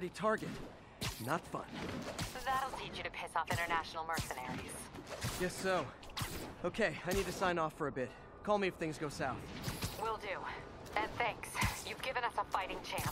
priority target. Not fun. That'll teach you to piss off international mercenaries. Guess so. Okay, I need to sign off for a bit. Call me if things go south. Will do. And thanks. You've given us a fighting chance.